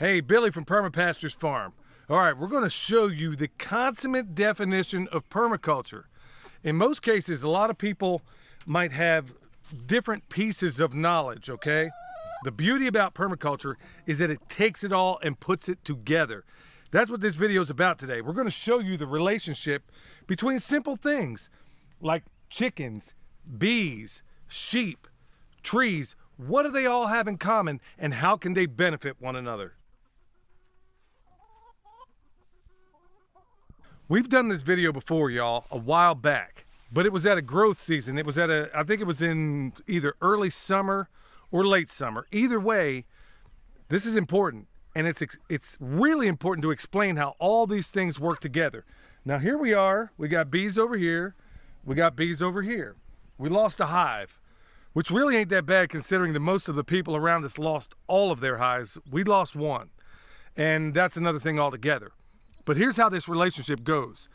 Hey, Billy from Permapastures Farm. All right, we're going to show you the consummate definition of permaculture. In most cases, a lot of people might have different pieces of knowledge, okay? The beauty about permaculture is that it takes it all and puts it together. That's what this video is about today. We're going to show you the relationship between simple things like chickens, bees, sheep, trees. What do they all have in common and how can they benefit one another? We've done this video before, y'all, a while back, but it was at a growth season. It was at a, I think it was in either early summer or late summer. Either way, this is important, and it's it's really important to explain how all these things work together. Now here we are. We got bees over here. We got bees over here. We lost a hive, which really ain't that bad considering that most of the people around us lost all of their hives. We lost one, and that's another thing altogether. But here's how this relationship goes.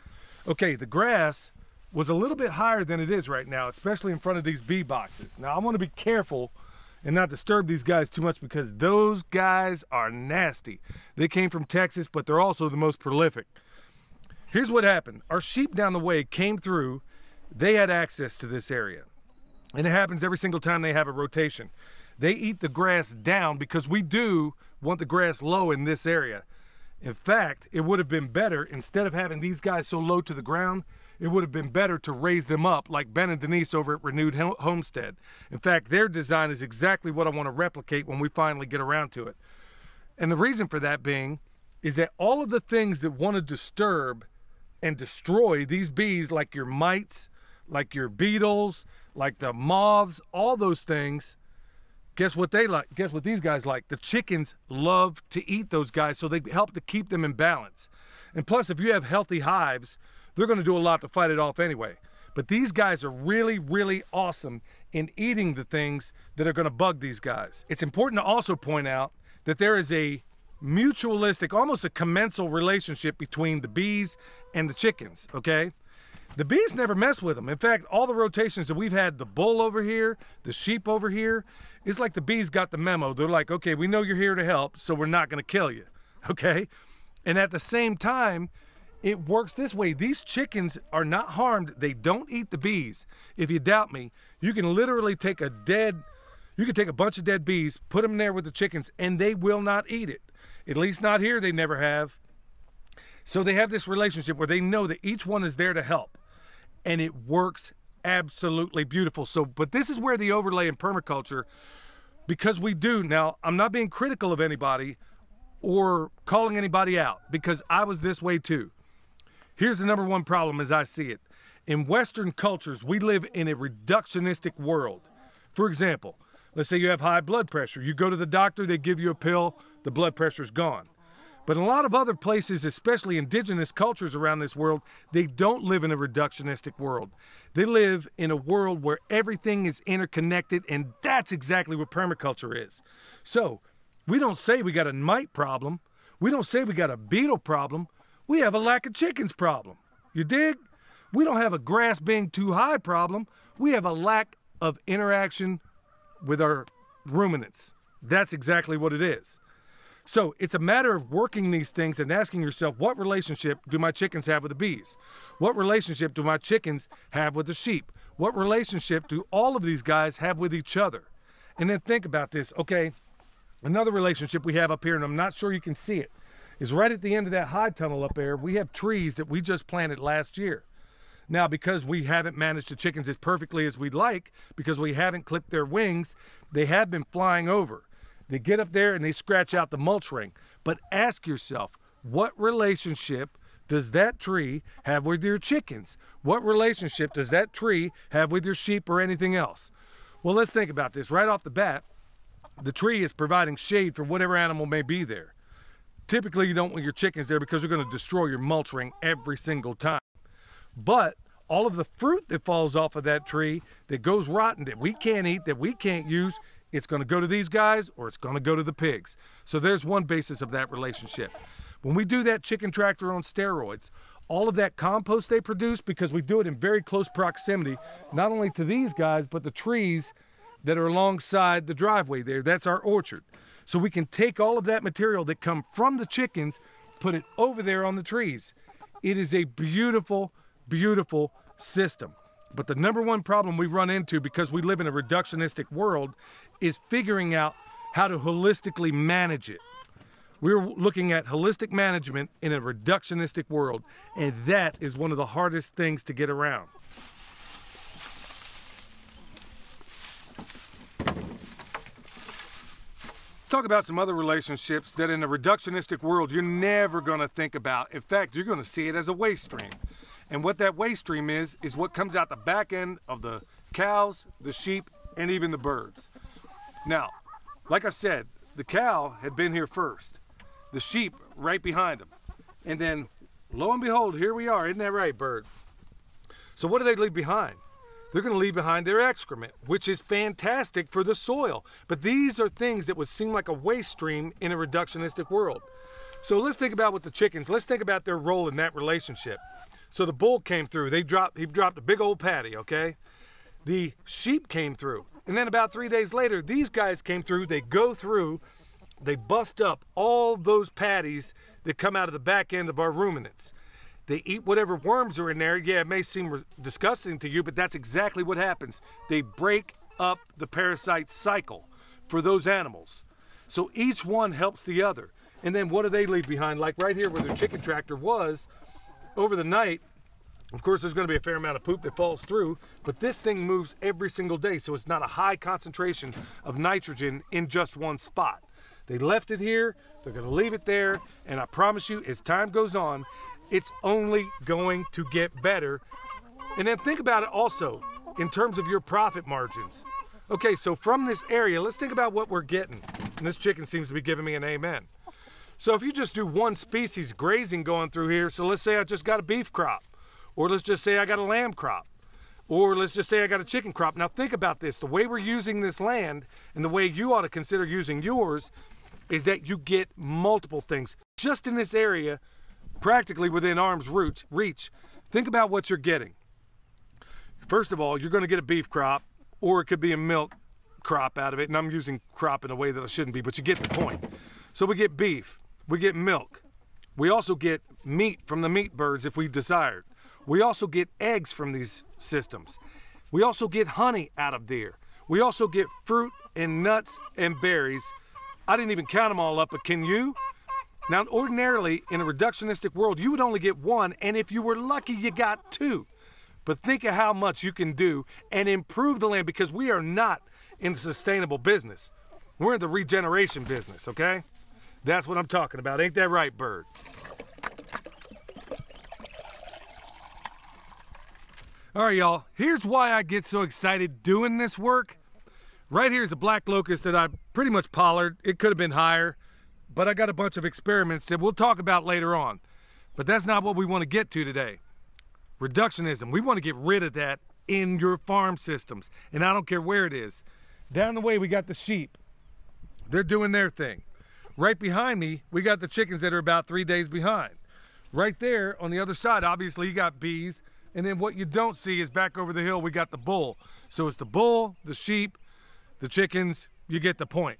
Okay, the grass was a little bit higher than it is right now, especially in front of these bee boxes. Now I want to be careful and not disturb these guys too much because those guys are nasty. They came from Texas, but they're also the most prolific. Here's what happened. Our sheep down the way came through. They had access to this area. And it happens every single time they have a rotation. They eat the grass down because we do want the grass low in this area. In fact, it would have been better, instead of having these guys so low to the ground, it would have been better to raise them up like Ben and Denise over at Renewed Homestead. In fact, their design is exactly what I want to replicate when we finally get around to it. And the reason for that being is that all of the things that want to disturb and destroy these bees, like your mites, like your beetles, like the moths, all those things, Guess what they like? Guess what these guys like? The chickens love to eat those guys, so they help to keep them in balance. And plus, if you have healthy hives, they're going to do a lot to fight it off anyway. But these guys are really, really awesome in eating the things that are going to bug these guys. It's important to also point out that there is a mutualistic, almost a commensal relationship between the bees and the chickens, okay? The bees never mess with them. In fact, all the rotations that we've had, the bull over here, the sheep over here, it's like the bees got the memo. They're like, okay, we know you're here to help, so we're not going to kill you, okay? And at the same time, it works this way. These chickens are not harmed. They don't eat the bees. If you doubt me, you can literally take a dead, you can take a bunch of dead bees, put them there with the chickens, and they will not eat it. At least not here, they never have. So they have this relationship where they know that each one is there to help and it works absolutely beautiful. So, but this is where the overlay in permaculture, because we do now, I'm not being critical of anybody or calling anybody out because I was this way too. Here's the number one problem as I see it. In Western cultures, we live in a reductionistic world. For example, let's say you have high blood pressure. You go to the doctor, they give you a pill, the blood pressure's gone. But in a lot of other places, especially indigenous cultures around this world, they don't live in a reductionistic world. They live in a world where everything is interconnected, and that's exactly what permaculture is. So, we don't say we got a mite problem. We don't say we got a beetle problem. We have a lack of chickens problem. You dig? We don't have a grass being too high problem. We have a lack of interaction with our ruminants. That's exactly what it is. So it's a matter of working these things and asking yourself, what relationship do my chickens have with the bees? What relationship do my chickens have with the sheep? What relationship do all of these guys have with each other? And then think about this, okay? Another relationship we have up here, and I'm not sure you can see it, is right at the end of that high tunnel up there, we have trees that we just planted last year. Now, because we haven't managed the chickens as perfectly as we'd like, because we haven't clipped their wings, they have been flying over. They get up there and they scratch out the mulch ring. But ask yourself, what relationship does that tree have with your chickens? What relationship does that tree have with your sheep or anything else? Well, let's think about this. Right off the bat, the tree is providing shade for whatever animal may be there. Typically, you don't want your chickens there because they're going to destroy your mulch ring every single time. But all of the fruit that falls off of that tree that goes rotten, that we can't eat, that we can't use, it's going to go to these guys or it's going to go to the pigs. So there's one basis of that relationship. When we do that chicken tractor on steroids, all of that compost they produce, because we do it in very close proximity, not only to these guys, but the trees that are alongside the driveway there. That's our orchard. So we can take all of that material that come from the chickens, put it over there on the trees. It is a beautiful, beautiful system. But the number one problem we run into because we live in a reductionistic world is figuring out how to holistically manage it. We're looking at holistic management in a reductionistic world, and that is one of the hardest things to get around. talk about some other relationships that in a reductionistic world you're never going to think about. In fact, you're going to see it as a waste stream. And what that waste stream is, is what comes out the back end of the cows, the sheep, and even the birds. Now, like I said, the cow had been here first, the sheep right behind them. And then, lo and behold, here we are. Isn't that right, bird? So what do they leave behind? they're going to leave behind their excrement, which is fantastic for the soil. But these are things that would seem like a waste stream in a reductionistic world. So let's think about with the chickens. Let's think about their role in that relationship. So the bull came through. They dropped. He dropped a big old patty. Okay. The sheep came through, and then about three days later, these guys came through. They go through. They bust up all those patties that come out of the back end of our ruminants. They eat whatever worms are in there. Yeah, it may seem disgusting to you, but that's exactly what happens. They break up the parasite cycle for those animals. So each one helps the other. And then what do they leave behind? Like right here where the chicken tractor was, over the night, of course, there's going to be a fair amount of poop that falls through, but this thing moves every single day, so it's not a high concentration of nitrogen in just one spot. They left it here, they're going to leave it there, and I promise you, as time goes on, it's only going to get better. And then think about it also in terms of your profit margins. Okay, so from this area, let's think about what we're getting. And this chicken seems to be giving me an amen. So if you just do one species grazing going through here, so let's say I just got a beef crop, or let's just say I got a lamb crop, or let's just say I got a chicken crop. Now think about this. The way we're using this land and the way you ought to consider using yours is that you get multiple things. Just in this area, practically within arm's reach, think about what you're getting. First of all, you're going to get a beef crop, or it could be a milk crop out of it, and I'm using crop in a way that I shouldn't be, but you get the point. So we get beef, we get milk, we also get meat from the meat birds if we desired. We also get eggs from these systems. We also get honey out of there. We also get fruit and nuts and berries. I didn't even count them all up, but can you? Now, ordinarily, in a reductionistic world, you would only get one, and if you were lucky, you got two. But think of how much you can do and improve the land because we are not in the sustainable business. We're in the regeneration business, okay? That's what I'm talking about. Ain't that right, Bird? All right, y'all. Here's why I get so excited doing this work. Right here is a black locust that I pretty much pollard. It could have been higher but I got a bunch of experiments that we'll talk about later on. But that's not what we want to get to today. Reductionism. We want to get rid of that in your farm systems. And I don't care where it is. Down the way, we got the sheep. They're doing their thing. Right behind me, we got the chickens that are about three days behind. Right there on the other side, obviously, you got bees. And then what you don't see is back over the hill, we got the bull. So it's the bull, the sheep, the chickens, you get the point.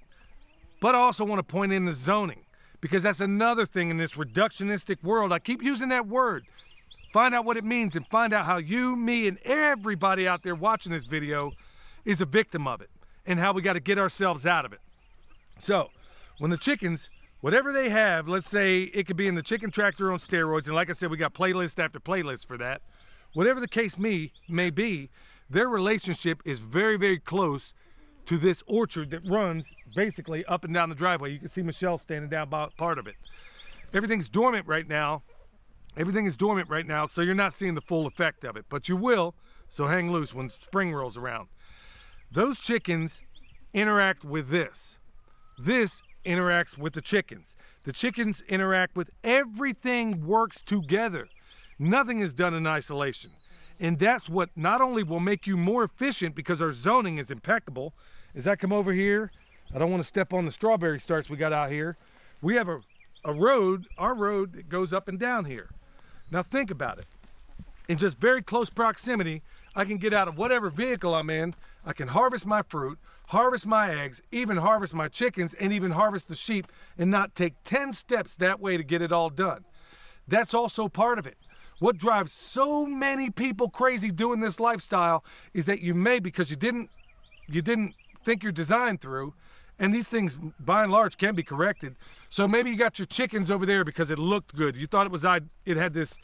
But I also want to point in the zoning because that's another thing in this reductionistic world. I keep using that word. Find out what it means and find out how you, me, and everybody out there watching this video is a victim of it and how we got to get ourselves out of it. So, when the chickens, whatever they have, let's say it could be in the chicken tractor on steroids, and like I said, we got playlist after playlist for that. Whatever the case me may be, their relationship is very, very close to this orchard that runs basically up and down the driveway. You can see Michelle standing down by part of it. Everything's dormant right now. Everything is dormant right now, so you're not seeing the full effect of it, but you will, so hang loose when spring rolls around. Those chickens interact with this. This interacts with the chickens. The chickens interact with everything works together. Nothing is done in isolation. And that's what not only will make you more efficient because our zoning is impeccable. As I come over here, I don't want to step on the strawberry starts we got out here. We have a, a road, our road that goes up and down here. Now think about it. In just very close proximity, I can get out of whatever vehicle I'm in. I can harvest my fruit, harvest my eggs, even harvest my chickens, and even harvest the sheep and not take 10 steps that way to get it all done. That's also part of it. What drives so many people crazy doing this lifestyle is that you may because you didn't you didn't think your design through and these things by and large can be corrected. So maybe you got your chickens over there because it looked good. You thought it was it had this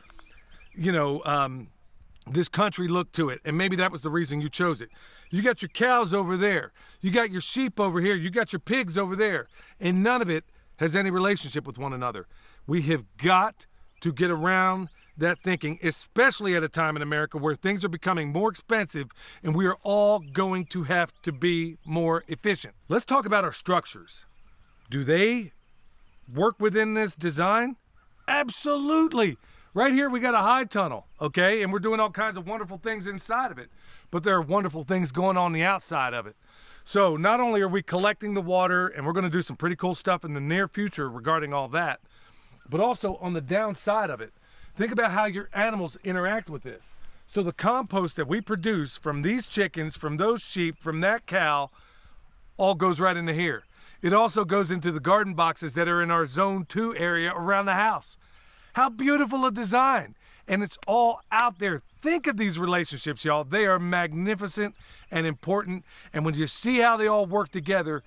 you know um, this country look to it and maybe that was the reason you chose it. You got your cows over there. You got your sheep over here. You got your pigs over there. And none of it has any relationship with one another. We have got to get around that thinking, especially at a time in America where things are becoming more expensive and we are all going to have to be more efficient. Let's talk about our structures. Do they work within this design? Absolutely. Right here, we got a high tunnel, okay? And we're doing all kinds of wonderful things inside of it, but there are wonderful things going on the outside of it. So not only are we collecting the water, and we're gonna do some pretty cool stuff in the near future regarding all that, but also on the downside of it, Think about how your animals interact with this. So the compost that we produce from these chickens, from those sheep, from that cow, all goes right into here. It also goes into the garden boxes that are in our zone two area around the house. How beautiful a design. And it's all out there. Think of these relationships, y'all. They are magnificent and important. And when you see how they all work together,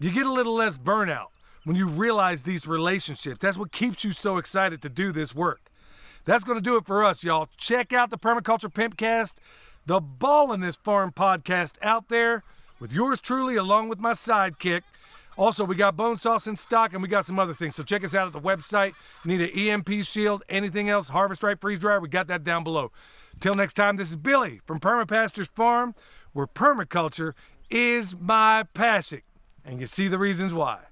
you get a little less burnout when you realize these relationships. That's what keeps you so excited to do this work. That's going to do it for us, y'all. Check out the Permaculture Pimpcast, the Ball in This Farm podcast out there with yours truly, along with my sidekick. Also, we got bone sauce in stock and we got some other things. So check us out at the website. Need an EMP shield, anything else, Harvest Right Freeze Dryer, we got that down below. Till next time, this is Billy from Permapastures Farm, where permaculture is my passion. And you see the reasons why.